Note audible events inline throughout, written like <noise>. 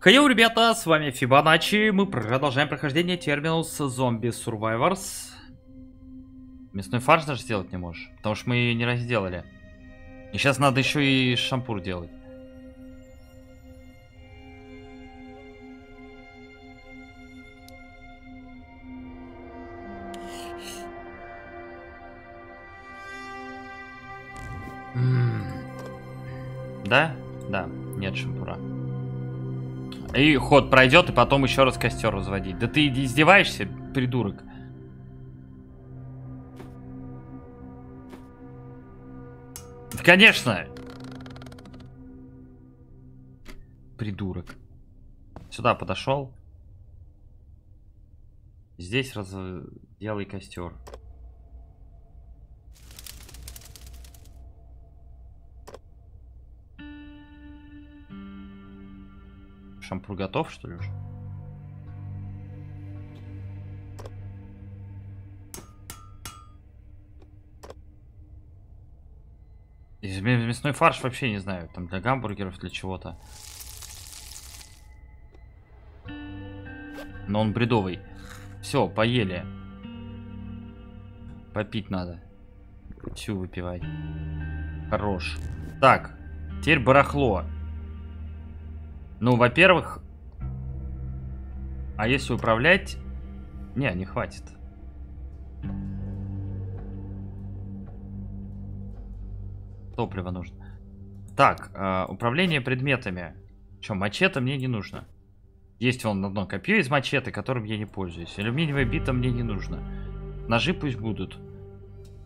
Хайо, ребята, с вами Фибоначчи. Мы продолжаем прохождение Zombie Survivors. Мясной фарш даже сделать не можешь, потому что мы ее не разделали. И сейчас надо еще и шампур делать. Да? Да, нет шампура. И ход пройдет, и потом еще раз костер разводить. Да ты издеваешься, придурок? Конечно. Придурок. Сюда подошел. Здесь раз... делай костер. Шампур готов, что ли? Из мясной фарш вообще не знаю. Там для гамбургеров, для чего-то. Но он бредовый. Все, поели. Попить надо. Всю выпивать. Хорош. Так, теперь барахло. Ну, во-первых... А если управлять... Не, не хватит. Топливо нужно. Так, э, управление предметами. Че, мачете мне не нужно. Есть вон одно копье из мачете, которым я не пользуюсь. Алюминиевая бита мне не нужно. Ножи пусть будут.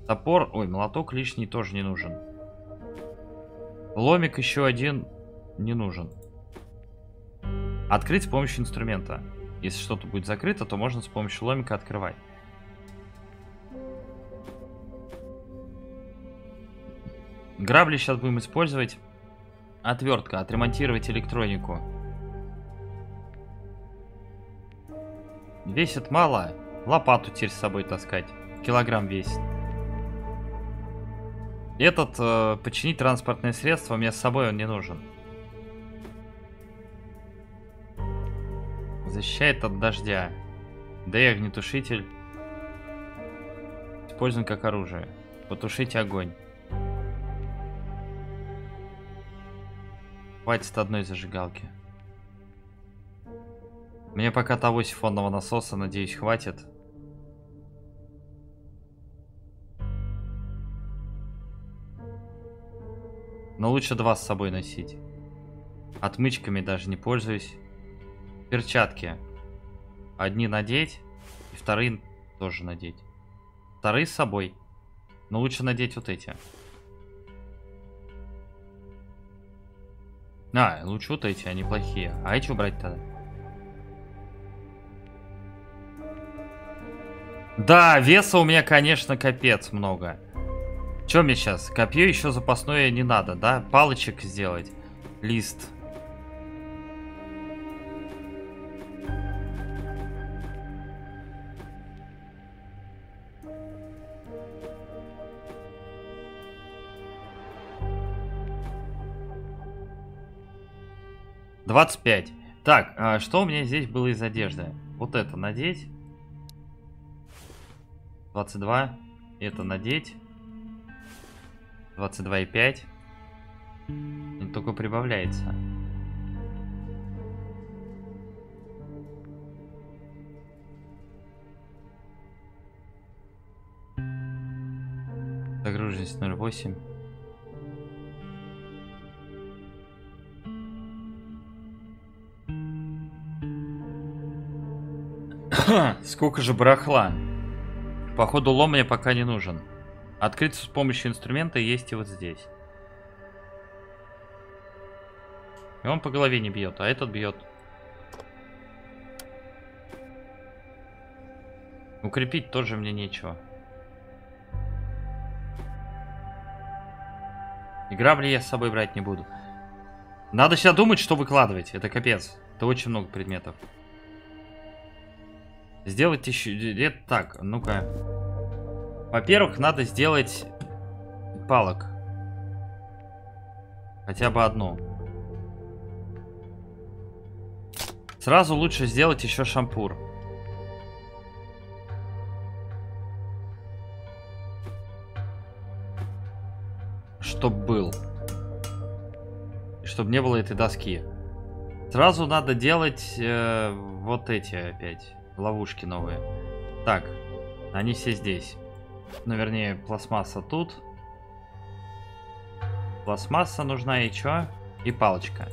Топор... Ой, молоток лишний тоже не нужен. Ломик еще один не нужен. Открыть с помощью инструмента. Если что-то будет закрыто, то можно с помощью ломика открывать. Грабли сейчас будем использовать. Отвертка. Отремонтировать электронику. Весит мало. Лопату теперь с собой таскать. Килограмм весит. Этот э, починить транспортное средство мне с собой он не нужен. Защищает от дождя. Да и огнетушитель. Используем как оружие. Потушить огонь. Хватит одной зажигалки. Мне пока того сифонного насоса, надеюсь, хватит. Но лучше два с собой носить. Отмычками даже не пользуюсь. Перчатки. Одни надеть, и вторые тоже надеть. Вторые с собой. Но лучше надеть вот эти. А, лучше вот эти, они плохие. А эти убрать тогда? Да, веса у меня, конечно, капец много. Че мне сейчас? Копье еще запасное не надо, да? Палочек сделать. Лист. Двадцать пять. Так, а что у меня здесь было из одежды? Вот это надеть. 22. Это надеть. 22,5. И только прибавляется. Загруженность 0,8. <coughs> Сколько же барахла? Походу лом мне пока не нужен. Открыть с помощью инструмента есть и вот здесь. И он по голове не бьет, а этот бьет. Укрепить тоже мне нечего. И грабли я с собой брать не буду. Надо сейчас думать, что выкладывать. Это капец. Это очень много предметов. Сделать еще... Это так, ну-ка. Во-первых, надо сделать палок. Хотя бы одну. Сразу лучше сделать еще шампур. Чтоб был. Чтоб не было этой доски. Сразу надо делать э, вот эти опять ловушки новые. Так, они все здесь. Ну, вернее, пластмасса тут. Пластмасса нужна и чё? И палочка.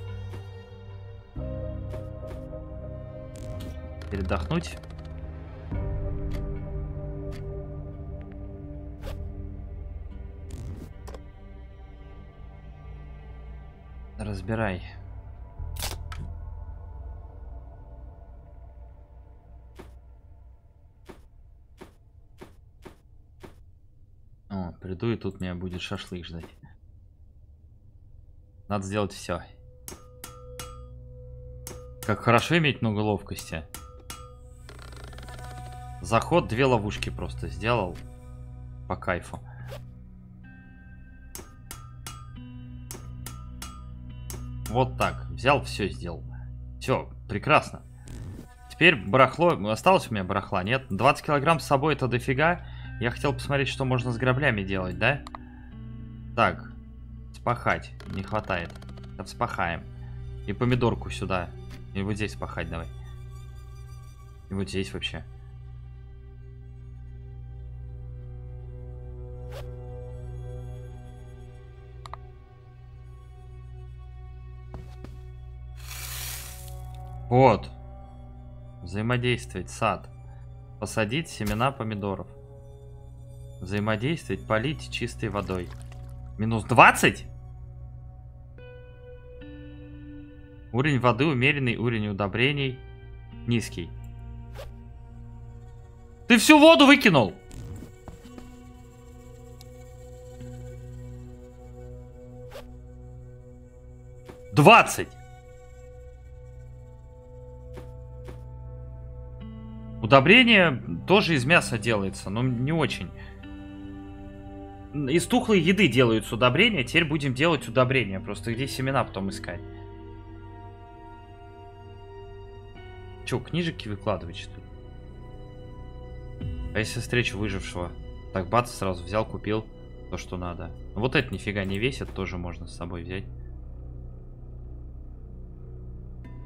Передохнуть. Разбирай. О, приду и тут меня будет шашлык ждать. Надо сделать все. Как хорошо иметь много ловкости. Заход, две ловушки просто сделал. По кайфу. Вот так. Взял, все сделал. Все, прекрасно. Теперь барахло... Осталось у меня барахла, нет? 20 килограмм с собой это дофига. Я хотел посмотреть, что можно с граблями делать, да? Так. Спахать. Не хватает. Так, спахаем. И помидорку сюда. И вот здесь спахать давай. И вот здесь вообще. Вот. Взаимодействовать. Сад. Посадить семена помидоров. Взаимодействовать. Полить чистой водой. Минус 20? Уровень воды умеренный, уровень удобрений низкий. Ты всю воду выкинул! Двадцать! Удобрение тоже из мяса делается, но не очень. Из тухлой еды делаются удобрения, теперь будем делать удобрения. Просто где семена потом искать. Че, книжки выкладывать, что ли? А если встречу выжившего? Так, бац, сразу взял, купил то, что надо. Вот это нифига не весит, тоже можно с собой взять.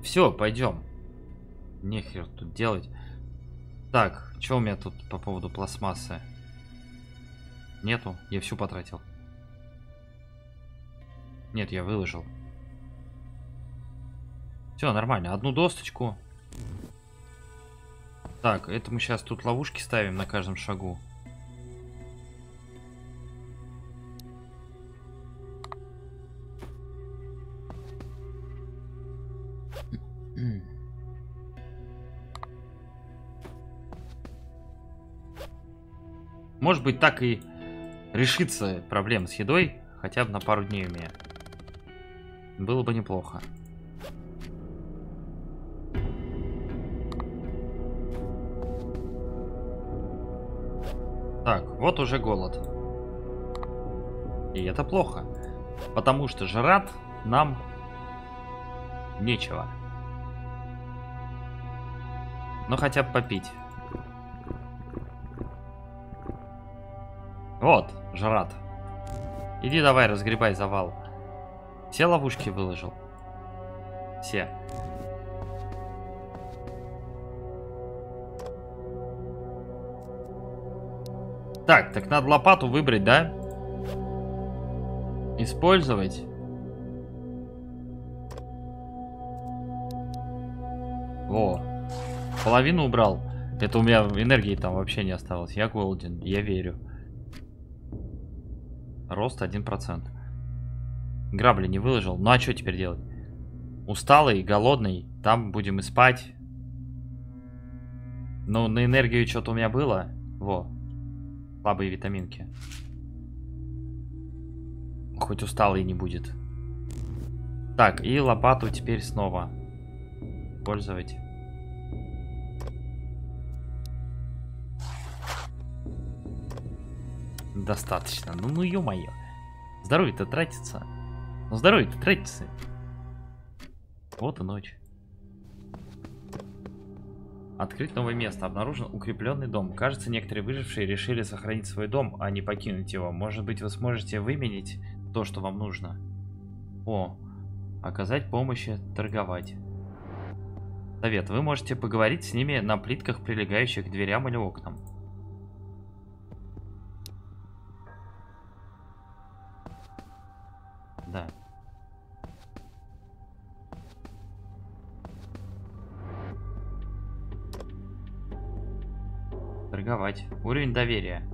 Все, пойдем. Нехер тут делать. Так, что у меня тут по поводу пластмассы? Нету, я всю потратил. Нет, я выложил. Все, нормально. Одну досточку. Так, это мы сейчас тут ловушки ставим на каждом шагу. Может быть, так и решится проблема с едой хотя бы на пару дней у меня. Было бы неплохо. Так, вот уже голод. И это плохо. Потому что жрать нам нечего. Но хотя бы попить. Вот, Жарат. Иди давай, разгребай завал. Все ловушки выложил? Все. Так, так надо лопату выбрать, да? Использовать. Во. Половину убрал. Это у меня энергии там вообще не осталось. Я голоден, я верю. Рост 1%. Грабли не выложил. Ну а что теперь делать? Усталый, голодный. Там будем и спать. Ну, на энергию что-то у меня было. Во. Слабые витаминки. Хоть усталый не будет. Так, и лопату теперь снова использовать. Достаточно. Ну, ну ё-моё. Здоровье-то тратится. Ну, здоровье-то тратится. Вот и ночь. Открыть новое место. Обнаружен укрепленный дом. Кажется, некоторые выжившие решили сохранить свой дом, а не покинуть его. Может быть, вы сможете выменить то, что вам нужно. О, оказать помощь торговать. Совет. Вы можете поговорить с ними на плитках, прилегающих к дверям или окнам. Да. Торговать. Уровень доверия.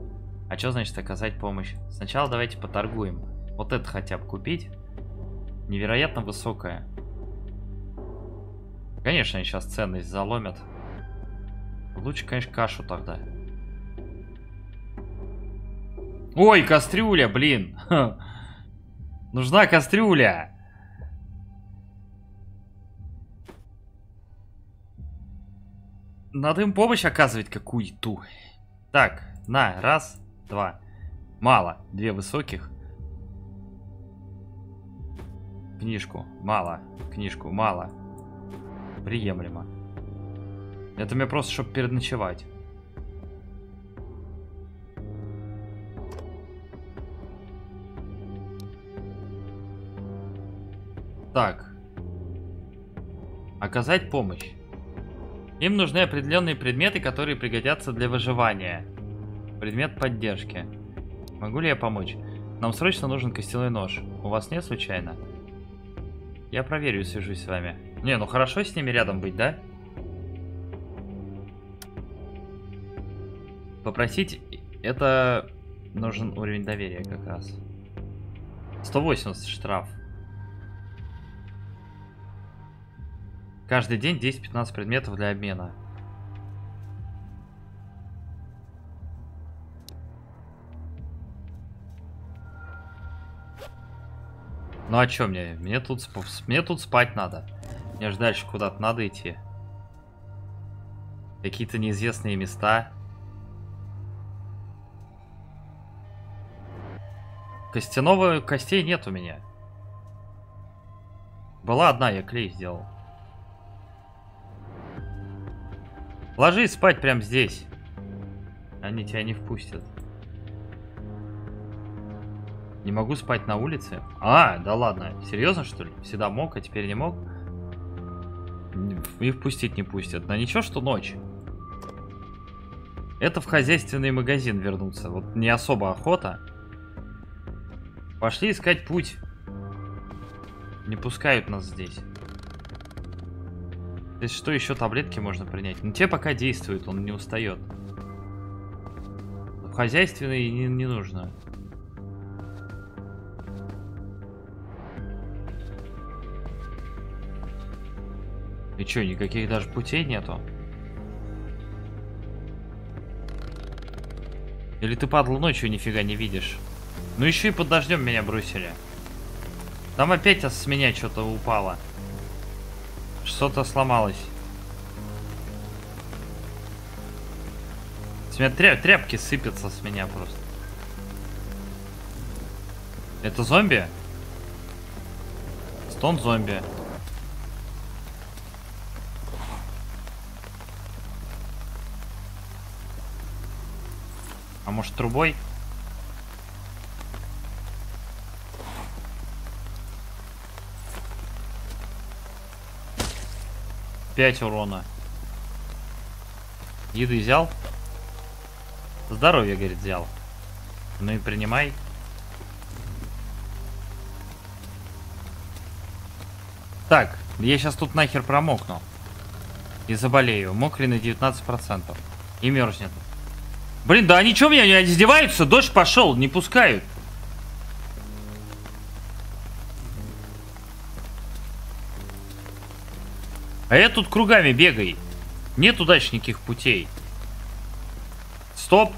А что значит оказать помощь? Сначала давайте поторгуем. Вот это хотя бы купить. Невероятно высокая. Конечно, они сейчас ценность заломят. Лучше, конечно, кашу тогда. Ой, кастрюля, блин. <laughs> Нужна кастрюля. Надо им помощь оказывать какую-то. Так, на, раз, два. Мало, две высоких. Книжку, мало, книжку, мало. Приемлемо. Это мне просто, чтобы переночевать. Так. Оказать помощь. Им нужны определенные предметы, которые пригодятся для выживания. Предмет поддержки. Могу ли я помочь? Нам срочно нужен костяной нож. У вас нет случайно? Я проверю и свяжусь с вами. Не, ну хорошо с ними рядом быть, да? Попросить... Это нужен уровень доверия как раз. 180 штраф. Каждый день 10-15 предметов для обмена. Ну а чё мне? Мне тут, мне тут спать надо. Мне же дальше куда-то надо идти. Какие-то неизвестные места. Костяного костей нет у меня. Была одна, я клей сделал. Ложись спать прямо здесь. Они тебя не впустят. Не могу спать на улице? А, да ладно. Серьезно, что ли? Всегда мог, а теперь не мог? И впустить не пустят. Но ничего, что ночь. Это в хозяйственный магазин вернуться. Вот не особо охота. Пошли искать путь. Не пускают нас здесь. То что еще таблетки можно принять? Ну те пока действует, он не устает. В не, не нужно. И что, никаких даже путей нету? Или ты падла ночью нифига не видишь? Ну еще и под дождем меня бросили. Там опять с меня что-то упало. Что-то сломалось. С меня тря тряпки сыпятся с меня просто. Это зомби? Стон зомби. А может трубой? Пять урона. Еды взял? Здоровье, говорит, взял. Ну и принимай. Так, я сейчас тут нахер промокну. И заболею. Мокрый на 19%. И мерзнет. Блин, да они что меня не издеваются? Дождь пошел, не пускают. А я тут кругами бегай. Нет удачниких путей. Стоп.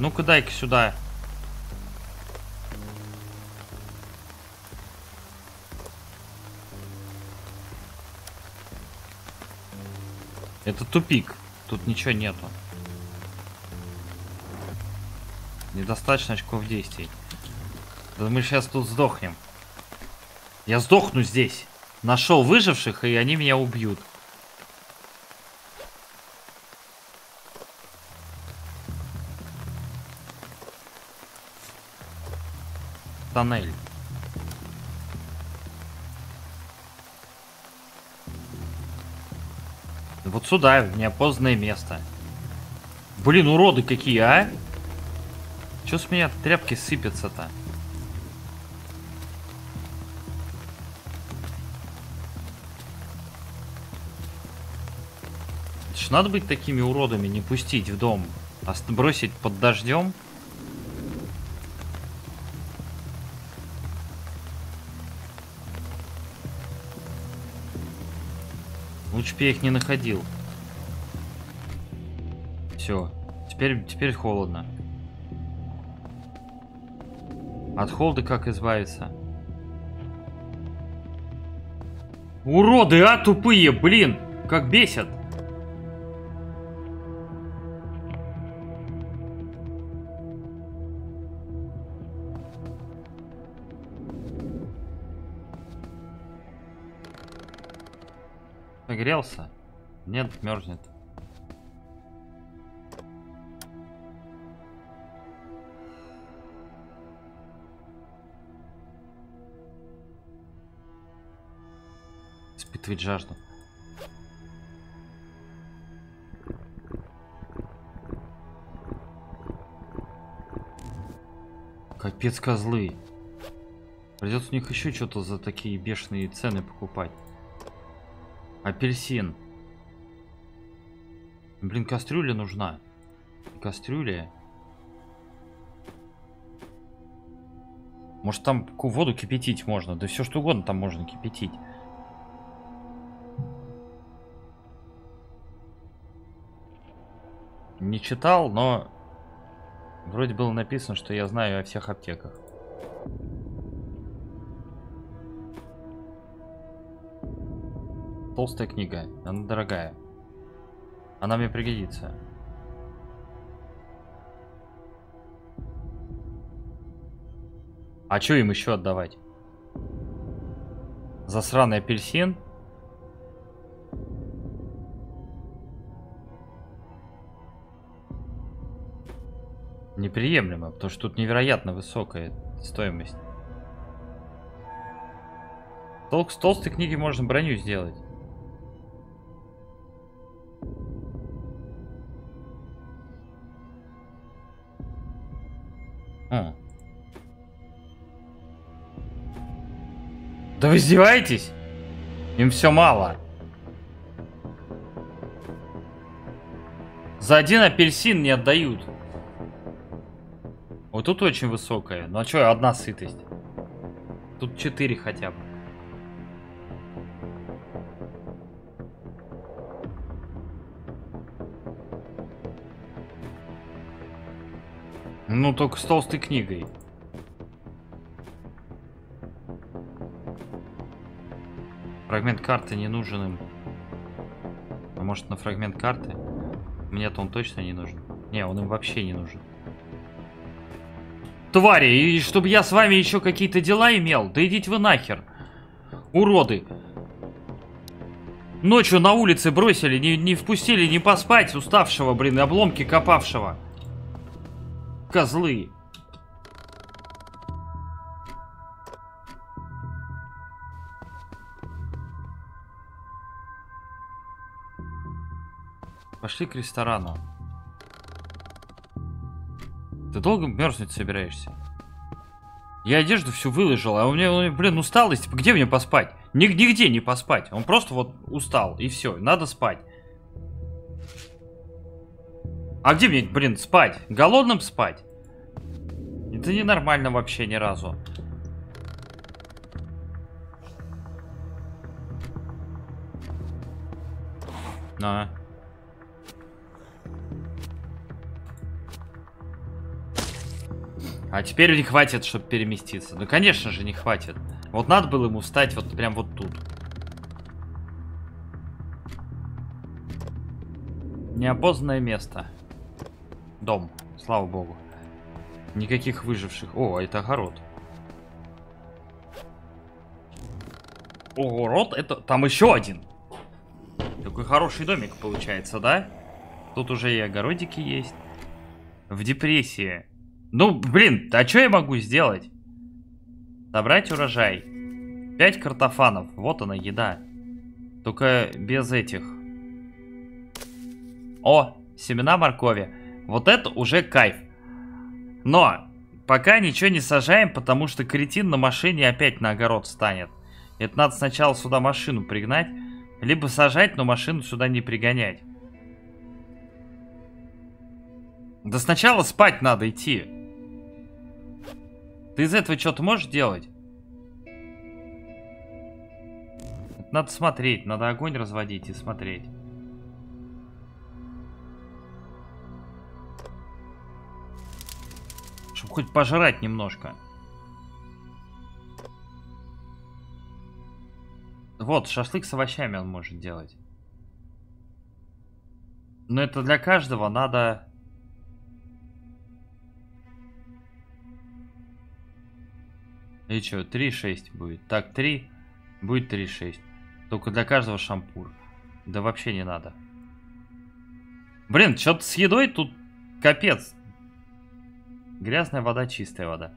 Ну-ка дай-ка сюда. Это тупик. Тут ничего нету. Недостаточно очков действий. Да мы сейчас тут сдохнем. Я сдохну здесь. Нашел выживших, и они меня убьют. Тоннель. Вот сюда, в неопознанное место. Блин, уроды какие, а? Че с меня тряпки сыпятся-то? Ж надо быть такими уродами, не пустить в дом, а бросить под дождем. Лучше бы я их не находил. Все. Теперь, теперь холодно. От холода как избавиться? Уроды, а, тупые, блин! Как бесят! Нагрелся? Нет, мерзнет. Испытывать жажду. Капец козлы. Придется у них еще что-то за такие бешеные цены покупать. Апельсин. Блин, кастрюля нужна. Кастрюля. Может там воду кипятить можно? Да все что угодно там можно кипятить. Не читал, но вроде было написано, что я знаю о всех аптеках. Толстая книга. Она дорогая. Она мне пригодится. А что им еще отдавать? Засраный апельсин? Неприемлемо, потому что тут невероятно высокая стоимость. Толк с толстой книги можно броню сделать. Да вы издеваетесь? Им все мало. За один апельсин не отдают. Вот тут очень высокая. Ну а что, одна сытость? Тут четыре хотя бы. Ну, только с толстой книгой. Фрагмент карты не нужен им. А может на фрагмент карты? Мне-то он точно не нужен. Не, он им вообще не нужен. Твари, и чтобы я с вами еще какие-то дела имел? Да идите вы нахер. Уроды. Ночью на улице бросили, не, не впустили не поспать уставшего, блин, обломки копавшего. Козлы. Пошли к ресторану. Ты долго мерзнуть собираешься? Я одежду всю выложил, а у меня, блин, усталость. Где мне поспать? Нигде не поспать. Он просто вот устал, и все, надо спать. А где мне, блин, спать? Голодным спать? Это ненормально вообще ни разу. На. А теперь не хватит, чтобы переместиться. Ну, конечно же, не хватит. Вот надо было ему встать вот прям вот тут. Неопознанное место. Дом. Слава богу. Никаких выживших. О, это огород. Огород? Это... Там еще один. Такой хороший домик получается, да? Тут уже и огородики есть. В депрессии. Ну, блин, а что я могу сделать? Собрать урожай. 5 картофанов. Вот она, еда. Только без этих. О, семена моркови. Вот это уже кайф. Но пока ничего не сажаем, потому что кретин на машине опять на огород станет. Это надо сначала сюда машину пригнать. Либо сажать, но машину сюда не пригонять. Да сначала спать надо идти. Ты из этого что-то можешь делать? Надо смотреть, надо огонь разводить и смотреть. Хоть пожрать немножко. Вот, шашлык с овощами он может делать. Но это для каждого надо... И что, 3,6 будет. Так, 3 будет 3,6. Только для каждого шампур. Да вообще не надо. Блин, что-то с едой тут капец. Грязная вода, чистая вода.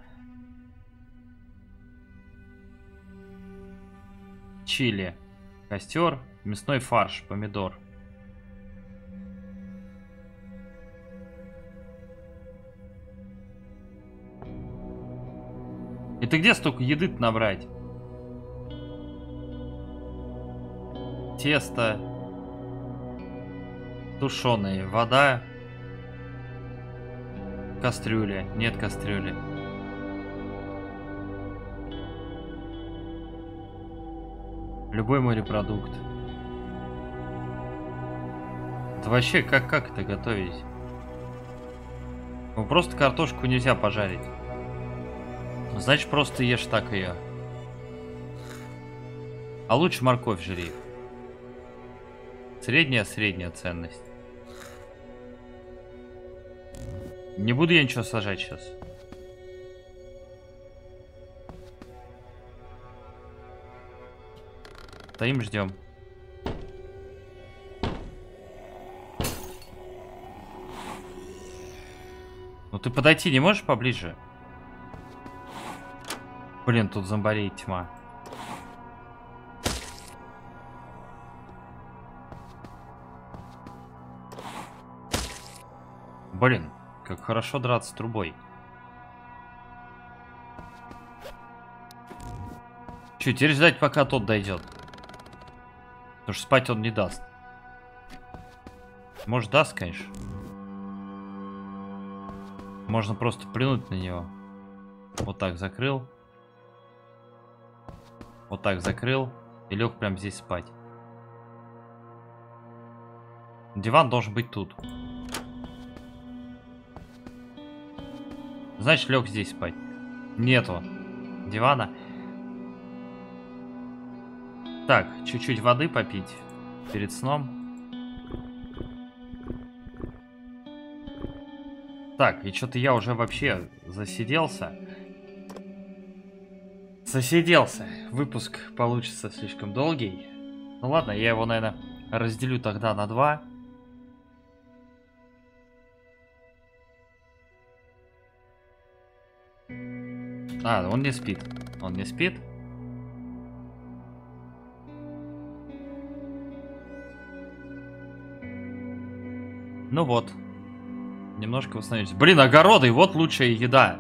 Чили. Костер. Мясной фарш. Помидор. И ты где столько еды набрать? Тесто. Тушеные. Вода. Кастрюля. Нет кастрюли. Любой морепродукт. Это вообще как, как это готовить? Ну, просто картошку нельзя пожарить. Значит, просто ешь так ее. А лучше морковь жри. Средняя-средняя ценность. Не буду я ничего сажать сейчас. Стоим, ждем. Ну ты подойти не можешь поближе? Блин, тут зомбарей тьма. Блин, как хорошо драться трубой. Че, теперь ждать, пока тот дойдет. Потому что спать он не даст. Может, даст, конечно. Можно просто плюнуть на него. Вот так закрыл. Вот так закрыл. И лег прям здесь спать. Диван должен быть тут. Значит, лег здесь спать. Нету дивана. Так, чуть-чуть воды попить перед сном. Так, и что-то я уже вообще засиделся. Засиделся. Выпуск получится слишком долгий. Ну ладно, я его, наверное, разделю тогда на два. А, он не спит. Он не спит. Ну вот. Немножко восстановились. Блин, огороды, вот лучшая еда.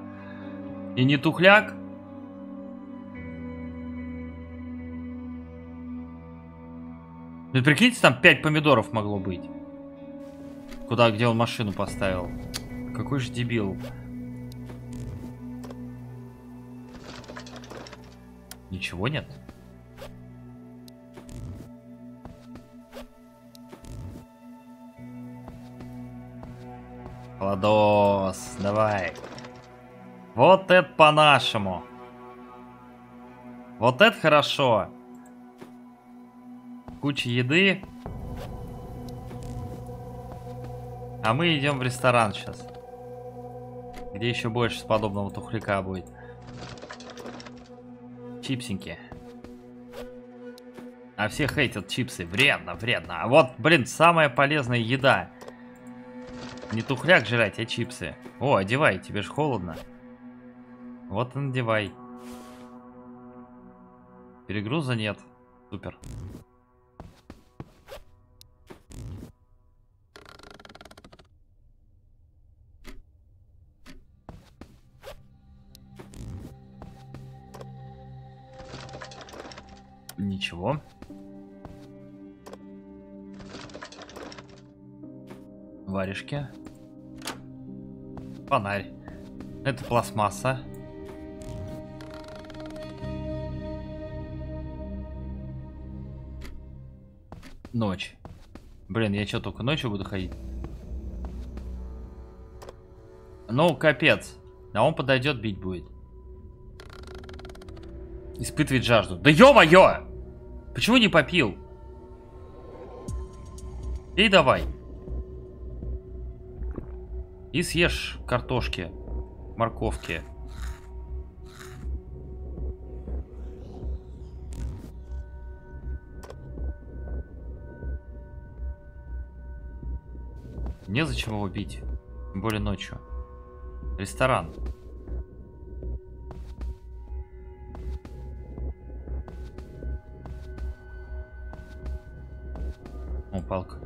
И не тухляк. Вы прикиньте, там 5 помидоров могло быть. Куда, где он машину поставил. Какой же дебил. Ничего нет? Ладос, давай. Вот это по-нашему. Вот это хорошо. Куча еды. А мы идем в ресторан сейчас. Где еще больше подобного тухляка будет. Чипсинки. А все хейтят чипсы. Вредно, вредно. А вот, блин, самая полезная еда. Не тухляк жрать, а чипсы. О, одевай, тебе ж холодно. Вот и надевай. Перегруза нет. Супер. Ничего. Варежки. Фонарь. Это пластмасса. Ночь. Блин, я что, только ночью буду ходить? Ну, капец. А он подойдет, бить будет. Испытывает жажду. Да ё-моё! Почему не попил? Пей давай. И съешь картошки, морковки. Незачем его бить. Тем более ночью. Ресторан. Палка.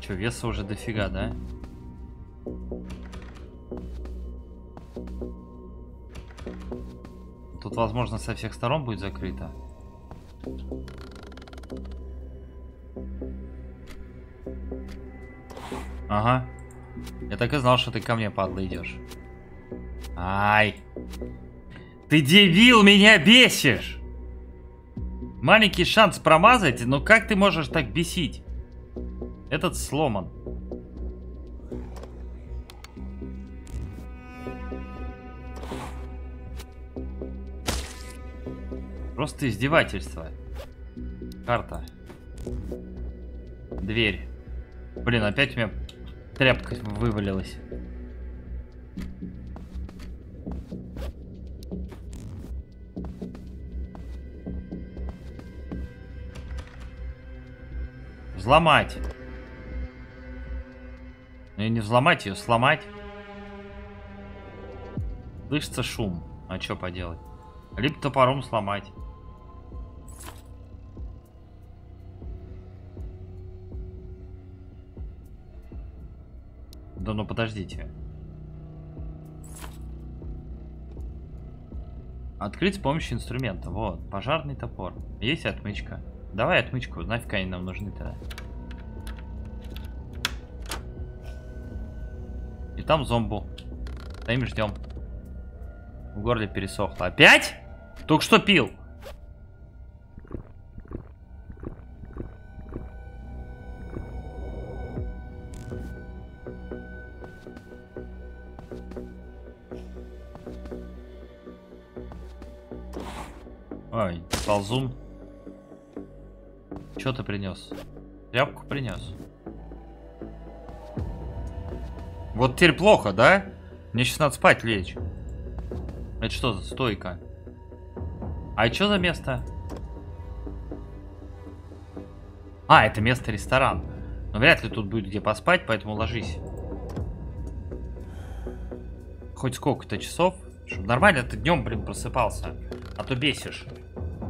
Че, веса уже дофига, да? Тут, возможно, со всех сторон будет закрыто. Ага. Я так и знал, что ты ко мне, падла, идешь. Ай. Ты дебил, меня бесишь! Маленький шанс промазать, но как ты можешь так бесить? Этот сломан. Просто издевательство. Карта. Дверь. Блин, опять у меня тряпка вывалилась. Взломать. Ну и не взломать ее, сломать. Слышится шум. А что поделать? Либо топором сломать. Да ну подождите. Открыть с помощью инструмента. Вот, пожарный топор. Есть отмычка. Давай отмычку, нафиг они нам нужны тогда. И там зомбу. Стоим ждем. В горле пересохло. Опять? Только что пил. Ой, ползун. Что ты принес? Тряпку принес. Вот теперь плохо, да? Мне сейчас надо спать лечь. Это что за стойка? А что за место? А, это место ресторан. Но вряд ли тут будет где поспать, поэтому ложись. Хоть сколько-то часов, чтобы нормально ты днем, блин, просыпался. А то бесишь.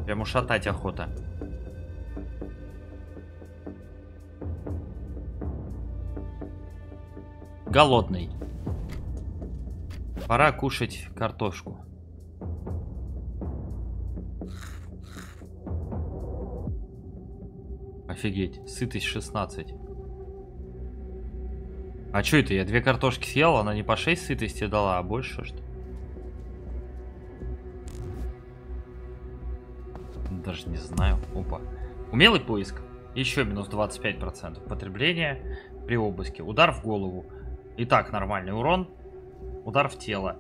Прям ушатать охота. Голодный. Пора кушать картошку. Офигеть, сытость 16. А что это? Я две картошки съел, она не по 6 сытости дала, а больше что Даже не знаю. Опа. Умелый поиск. Еще минус 25% потребления при обыске. Удар в голову. Итак, нормальный урон. Удар в тело.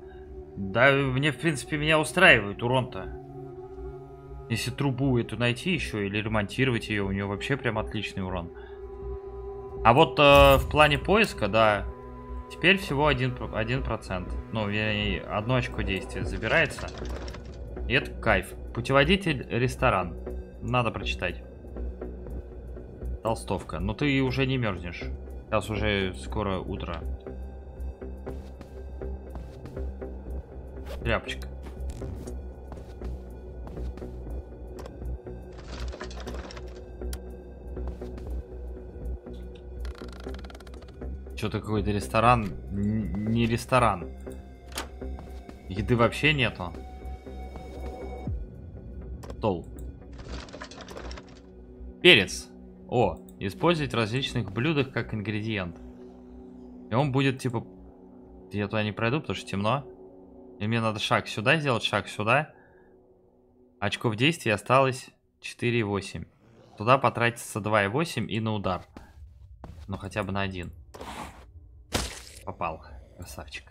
Да, мне, в принципе, меня устраивает урон-то. Если трубу эту найти еще или ремонтировать ее, у нее вообще прям отличный урон. А вот э, в плане поиска, да, теперь всего 1%. 1%. Ну, вернее, одно очко действия забирается. И это кайф. Путеводитель ресторан. Надо прочитать. Толстовка. Но ты уже не мерзнешь. Сейчас уже скоро утро. Тряпочка. Что-то какой-то ресторан. Не ресторан. Еды вообще нету. Стол. Перец. О, использовать в различных блюдах как ингредиент. И он будет типа... Я туда не пройду, потому что темно. И мне надо шаг сюда сделать, шаг сюда. Очков действия осталось 4,8. Туда потратится 2,8 и на удар. Ну хотя бы на один. Попал. Красавчик.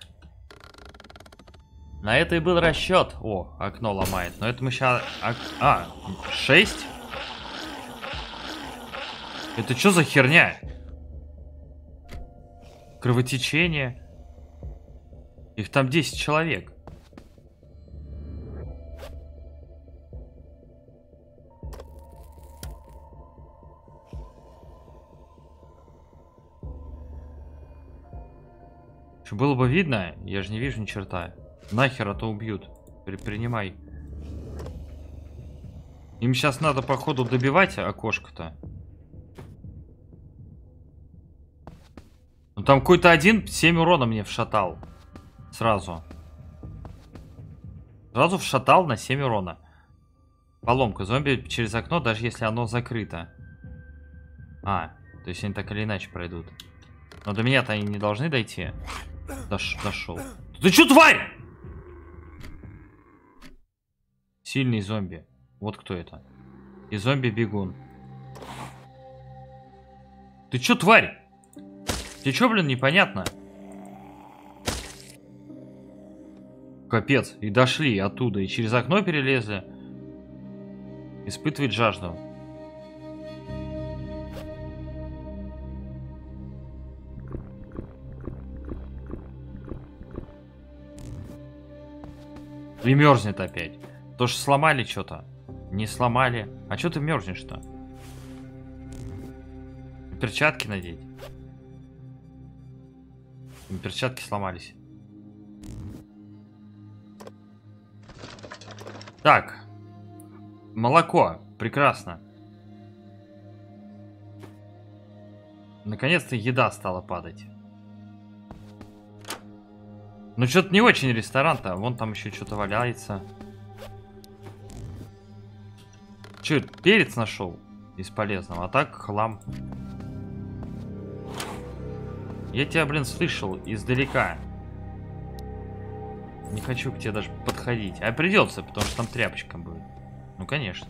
На это и был расчет. О, окно ломает. Но это мы сейчас... А, 6? Это что за херня? Кровотечение. Их там 10 человек. Было бы видно, я же не вижу ни черта. Нахер, а то убьют. Принимай. Им сейчас надо, походу, добивать окошко-то. Ну там какой-то один 7 урона мне вшатал. Сразу. Сразу вшатал на 7 урона. Поломка. Зомби через окно, даже если оно закрыто. А, то есть они так или иначе пройдут. Но до меня-то они не должны дойти. Дош дошел. Ты что, тварь? Сильный зомби. Вот кто это. И зомби-бегун. Ты чё, тварь? Тебе чё, блин, непонятно? Капец. И дошли оттуда. И через окно перелезли. Испытывает жажду. И мерзнет опять. То что сломали что-то. Не сломали. А что ты мерзнешь-то? Перчатки надеть. Перчатки сломались. Так. Молоко. Прекрасно. Наконец-то еда стала падать. Ну, что-то не очень ресторан-то. Вон там еще что-то валяется. Че, перец нашел из полезного, а так хлам. Я тебя, блин, слышал издалека. Не хочу к тебе даже подходить. А придется, потому что там тряпочка будет. Ну, конечно.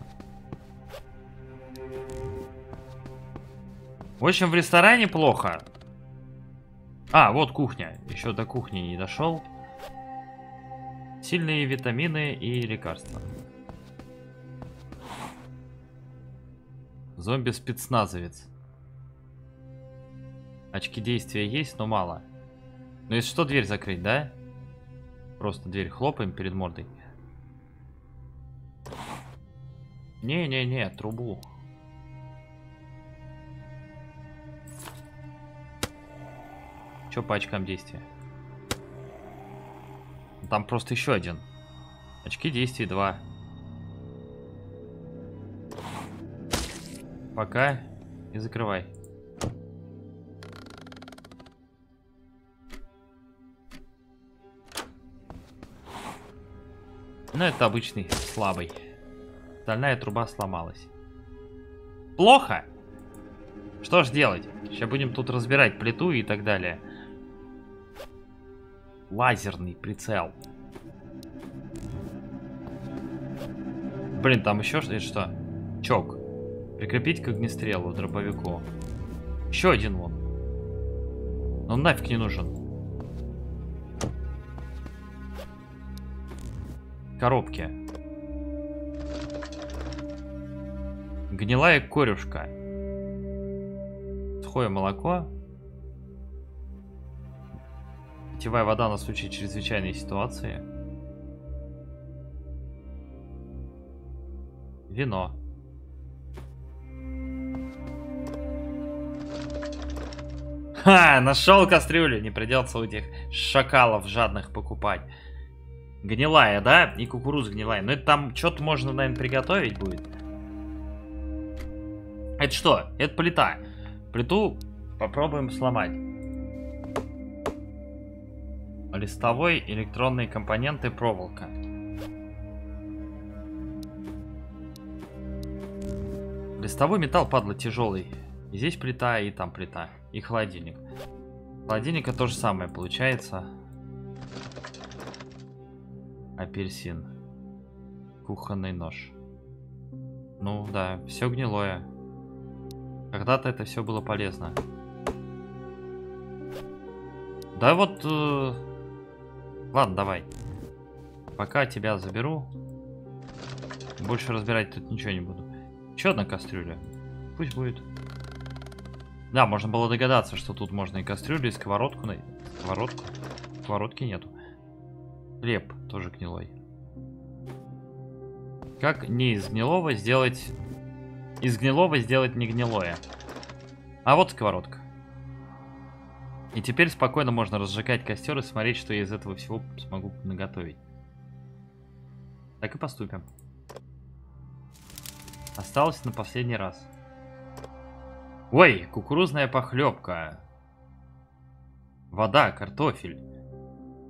В общем, в ресторане плохо. А, вот кухня. Еще до кухни не дошел. Сильные витамины и лекарства. Зомби-спецназовец. Очки действия есть, но мало. Но если что, дверь закрыть, да? Просто дверь хлопаем перед мордой. Не-не-не, трубу. Что по очкам действия? Там просто еще один. Очки действия 2. Пока и закрывай. Ну, это обычный слабый. Стальная труба сломалась. Плохо! Что ж делать? Сейчас будем тут разбирать плиту и так далее. Лазерный прицел. Блин, там еще что? что? Чок. Прикрепить к огнестрелу, дробовику. Еще один вон. Он нафиг не нужен. Коробки. Гнилая корюшка. Сухое молоко. Питьевая вода на случай чрезвычайной ситуации. Вино. Ха, нашел кастрюлю. Не придется у этих шакалов жадных покупать. Гнилая, да? И кукуруза гнилая. Но это там что-то можно, наверное, приготовить будет. Это что? Это плита. Плиту попробуем сломать. Листовой, электронные компоненты, проволока. Листовой металл, падла, тяжелый. И здесь плита, и там плита. И холодильник. Холодильника то же самое получается. Апельсин. Кухонный нож. Ну да, все гнилое. Когда-то это все было полезно. Да вот... Э... Ладно, давай. Пока тебя заберу. Больше разбирать тут ничего не буду. Еще одна кастрюля. Пусть будет. Да, можно было догадаться, что тут можно и кастрюлю, и сковородку. На... Сковородку? Сковородки нету. Хлеб тоже гнилой. Как не из гнилого сделать... Из гнилого сделать не гнилое. А вот сковородка. И теперь спокойно можно разжигать костер и смотреть, что я из этого всего смогу наготовить. Так и поступим. Осталось на последний раз. Ой, кукурузная похлебка. Вода, картофель.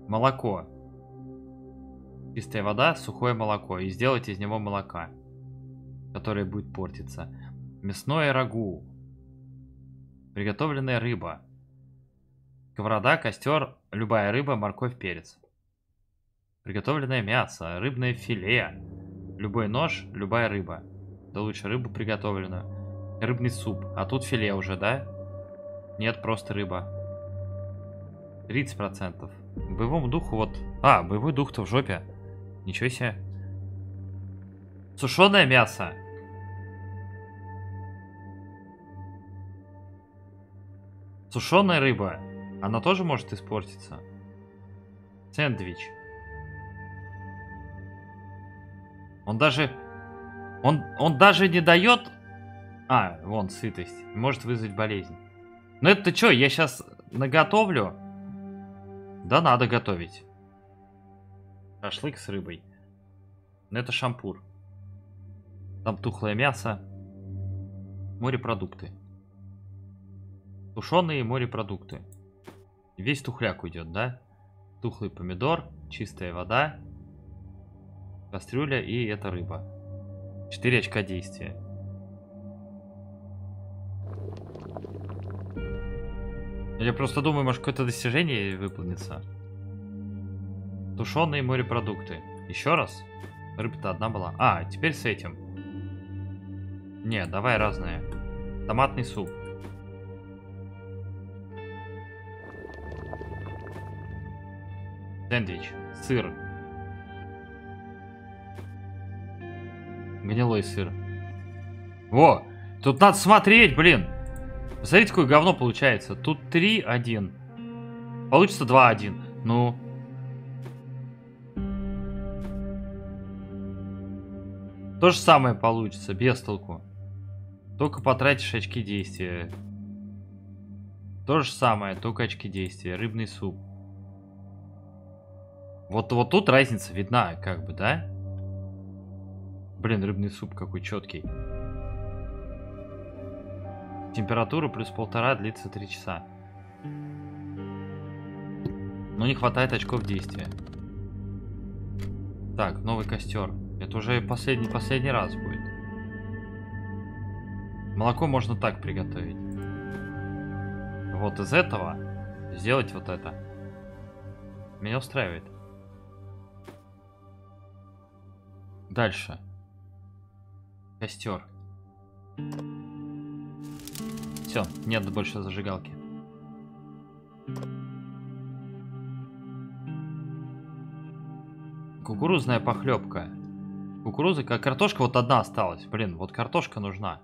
Молоко. Чистая вода, сухое молоко. И сделать из него молока. Которое будет портиться. Мясное рагу. Приготовленная рыба. Сковорода, костер, любая рыба, морковь, перец. Приготовленное мясо, рыбное филе. Любой нож, любая рыба. Да лучше рыбу приготовленную. Рыбный суп. А тут филе уже, да? Нет, просто рыба. 30%. Боевому духу вот... А, боевой дух-то в жопе. Ничего себе. Сушеное мясо. Сушеная рыба. Она тоже может испортиться. Сэндвич. Он даже он, он даже не дает... А, вон, сытость. Может вызвать болезнь. Ну это что, я сейчас наготовлю? Да надо готовить. Шашлык с рыбой. Но это шампур. Там тухлое мясо. Морепродукты. Тушеные морепродукты. Весь тухляк уйдет, да? Тухлый помидор, чистая вода, кастрюля и эта рыба. 4 очка действия. Я просто думаю, может какое-то достижение выполнится. Тушеные морепродукты. Еще раз? Рыба-то одна была. А, теперь с этим. Не, давай разные. Томатный суп. Сэндвич. Сыр. Гнилой сыр. Во! Тут надо смотреть, блин. Посмотрите, какое говно получается. Тут 3-1. Получится 2-1. Ну. То же самое получится, без толку. Только потратишь очки действия. То же самое, только очки действия. Рыбный суп. Вот, вот тут разница видна, как бы, да? Блин, рыбный суп какой четкий. Температура плюс полтора длится три часа. Но не хватает очков действия. Так, новый костер. Это уже последний, последний раз будет. Молоко можно так приготовить. Вот из этого сделать вот это. Меня устраивает. Дальше. Костер. Все, нет больше зажигалки. Кукурузная похлебка. Кукуруза, как картошка вот одна осталась. Блин, вот картошка нужна.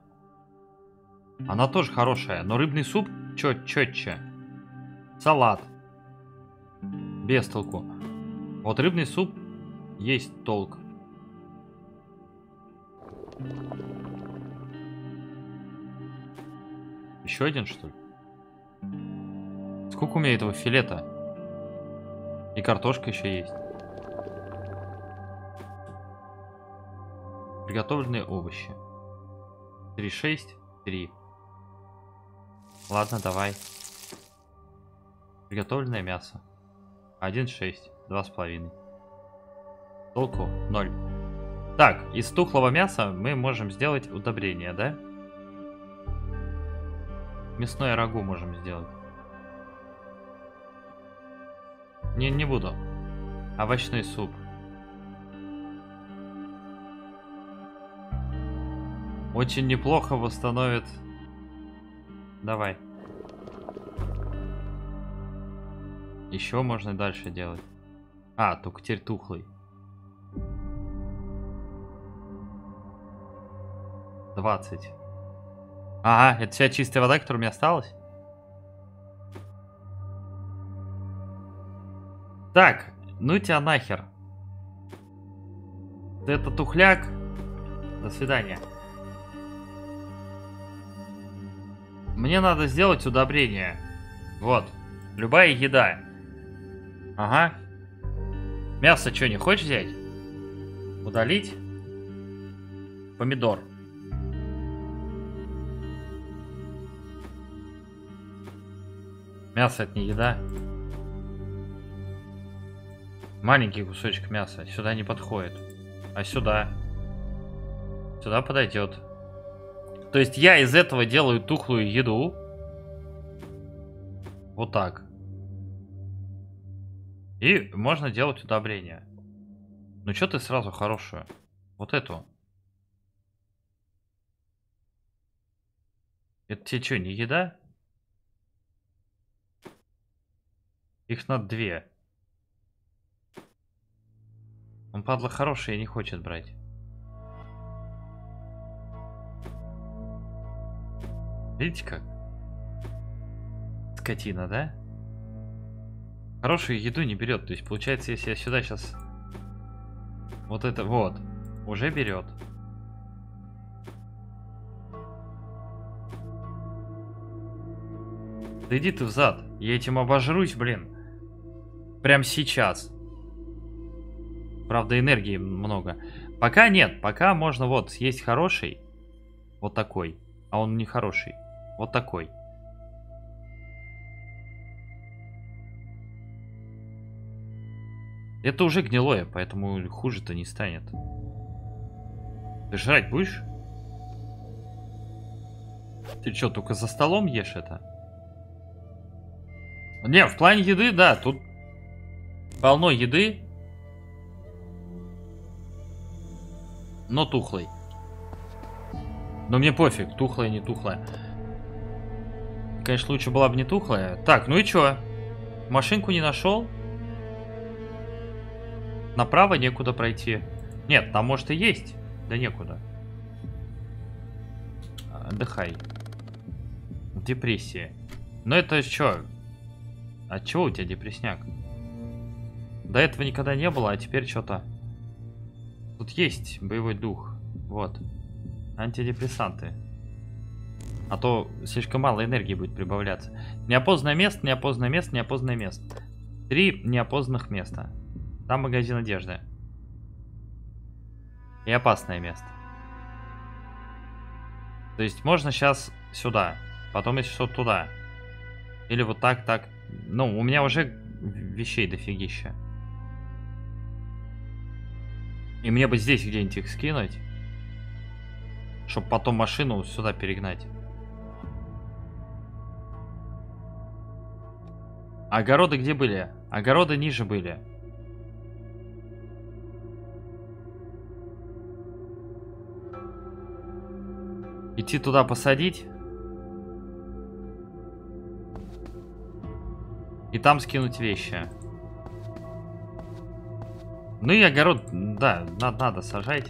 Она тоже хорошая, но рыбный суп чет четче. Салат. Без толку. Вот рыбный суп есть толк. Еще один, что ли? Сколько у меня этого филета? И картошка еще есть. Приготовленные овощи. 3, 6, 3. Ладно, давай. Приготовленное мясо. 1, 6, 2,5. Толку 0. Так, из тухлого мяса мы можем сделать удобрение, да? Мясное рагу можем сделать. Не, не буду. Овощной суп. Очень неплохо восстановит. Давай. Еще можно дальше делать. А, только теперь тухлый. 20. Ага, это вся чистая вода, которая у меня осталась? Так, ну тебя нахер. Это тухляк. До свидания. Мне надо сделать удобрение. Вот. Любая еда. Ага. Мясо что, не хочешь взять? Удалить? Помидор. Мясо это не еда. Маленький кусочек мяса. Сюда не подходит. А сюда? Сюда подойдет. То есть я из этого делаю тухлую еду. Вот так. И можно делать удобрение. Ну что ты сразу хорошую? Вот эту. Это тебе что, не еда? Их надо две. Он, падла, хороший и не хочет брать. Видите как? Скотина, да? Хорошую еду не берет. То есть, получается, если я сюда сейчас... Вот это вот. Уже берет. Да иди ты взад. Я этим обожрусь, блин. Прям сейчас. Правда, энергии много. Пока нет. Пока можно вот съесть хороший. Вот такой. А он не хороший. Вот такой. Это уже гнилое, поэтому хуже-то не станет. Ты жрать будешь? Ты что, только за столом ешь это? Не, в плане еды, да, тут полно еды. Но тухлый. Но мне пофиг, тухлая, не тухлая. Конечно, лучше была бы не тухлая. Так, ну и чё? Машинку не нашел? Направо некуда пройти. Нет, там может и есть. Да некуда. Отдыхай. В депрессии. Но это что? От чего у тебя депресняк? До этого никогда не было, а теперь что-то... Тут есть боевой дух. Вот. Антидепрессанты. А то слишком мало энергии будет прибавляться. Неопознанное место, неопознанное место, неопознанное место. Три неопознанных места. Там магазин одежды. И опасное место. То есть можно сейчас сюда. Потом если что туда. Или вот так, так. Ну, у меня уже вещей дофигища. И мне бы здесь где-нибудь их скинуть. Чтобы потом машину сюда перегнать. Огороды где были? Огороды ниже были. Идти туда посадить. И там скинуть вещи. Ну и огород, да, надо, надо сажать.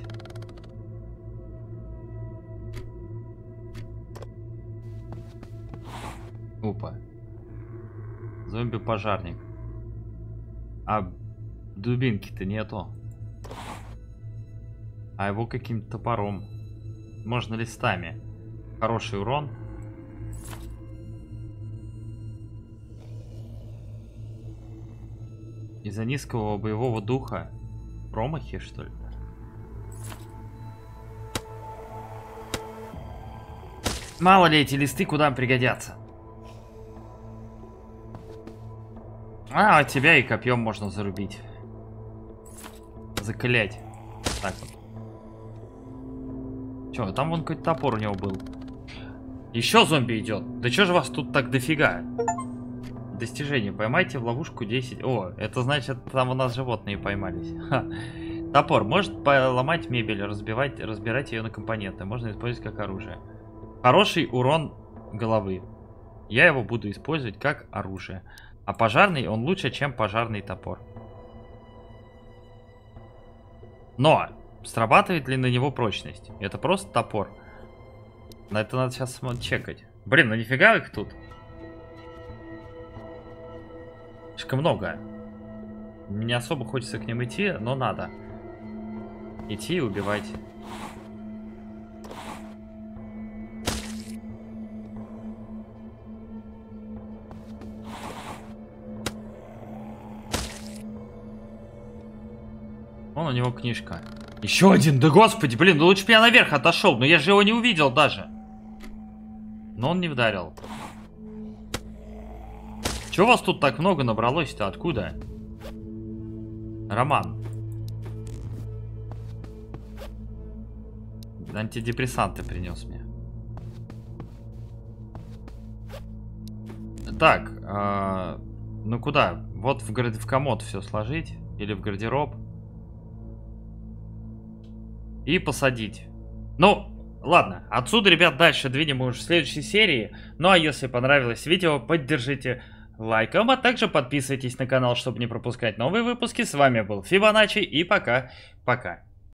Опа. Зомби-пожарник. А дубинки-то нету. А его каким-то топором. Можно листами. Хороший урон. Из-за низкого боевого духа. Промахи что ли? Мало ли эти листы куда пригодятся. А, от тебя и копьем можно зарубить. заклять. Так вот. Че, ну там вон какой-то топор у него был. Еще зомби идет. Да че же вас тут так дофига? Достижение. Поймайте в ловушку 10. О, это значит, там у нас животные поймались. Ха. Топор. Может поломать мебель, разбивать, разбирать ее на компоненты. Можно использовать как оружие. Хороший урон головы. Я его буду использовать как оружие. А пожарный, он лучше, чем пожарный топор. Но, срабатывает ли на него прочность? Это просто топор. На это надо сейчас чекать. Блин, ну нифига их тут. Слишком много. Не особо хочется к ним идти, но надо. Идти и убивать. Вон у него книжка. Еще один, да господи, блин, ну лучше бы я наверх отошел, но я же его не увидел даже. Но он не вдарил. Чего вас тут так много набралось-то? Откуда? Роман. Антидепрессанты принес мне. Так, э, ну куда? Вот в, в комод все сложить. Или в гардероб. И посадить. Ну, ладно. Отсюда, ребят, дальше двинем уже в следующей серии. Ну а если понравилось видео, поддержите лайком, а также подписывайтесь на канал, чтобы не пропускать новые выпуски. С вами был Фибоначчи и пока-пока.